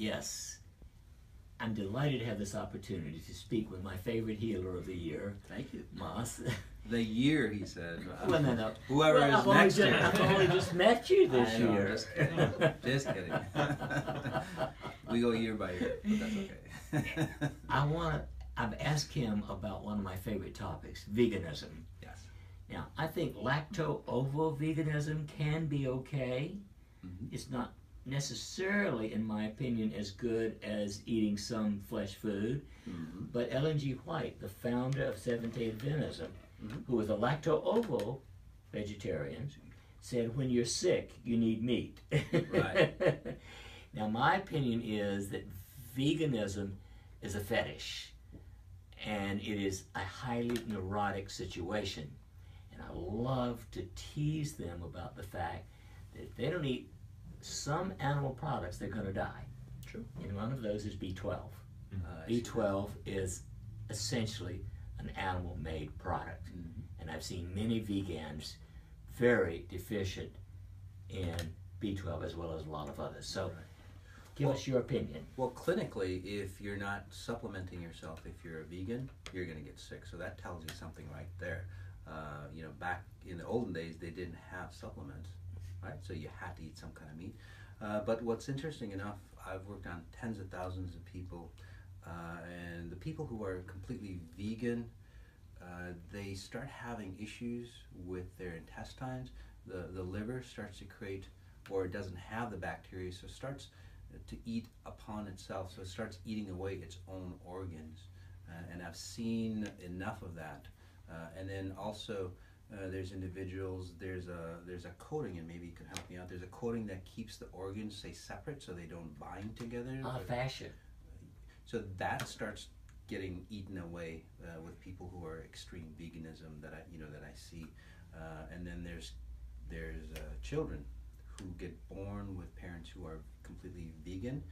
Yes. I'm delighted to have this opportunity to speak with my favorite healer of the year, Thank you. Mas. The year, he said. well, no, no. Whoever well, is I've only next just, year. I've only just met you this know, year. Just kidding. Just kidding. we go year by year, but that's okay. I want to. I've asked him about one of my favorite topics, veganism. yes. Now, I think lacto-ovo veganism can be okay. Mhm. It's not necessarily, in my opinion, as good as eating some flesh food. Mhm. But Ellen G. White, the founder of Seventh Day Adventism, Mhm. who was a lacto-ovo vegetarian, said when you're sick, you need meat. Right. now, my opinion is that veganism is a fetish, and it is a highly neurotic situation. And I love to tease them about the fact that if they don't eat some animal products, they're going to die. True. And one of those is B12. Uh, I see. B12 is essentially an animal made product. Mhm. And I've seen many vegans very deficient in B12 as well as a lot of others. So Right. give Well- us your opinion. Well, clinically, if you're not supplementing yourself, if you're a vegan, you're going to get sick. So that tells you something right there. Uh, you know, back in the olden days, they didn't have supplements, right? So you had to eat some kind of meat. Uh, but what's interesting enough, I've worked on tens of thousands of people, uh, and the people who are completely vegan, uh, they start having issues with their intestines. The the liver starts to create, or it doesn't have the bacteria, so starts to eat upon itself. So it starts eating away its own organs. Uh, and I've seen enough of that. Uh, and then also, uh, there's individuals. There's a there's a coating, and maybe you can help me out. There's a coating that keeps the organs say separate, so they don't bind together. But- fashion. so that starts getting eaten away uh, with people who are extreme veganism that I you know that I see, uh, and then there's there's uh, children who get born with parents who are completely vegan.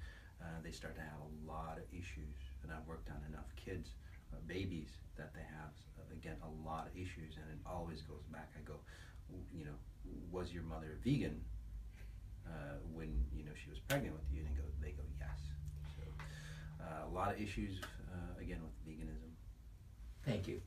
Uh, they start to have a lot of issues, and I've worked on enough kids, uh, babies that they have uh, again a lot of issues, and it always goes back. I go, you know, was your mother vegan uh, when you know she was pregnant with you? And they go, they go yes. So uh, a lot of issues uh, again with veganism. Thank you.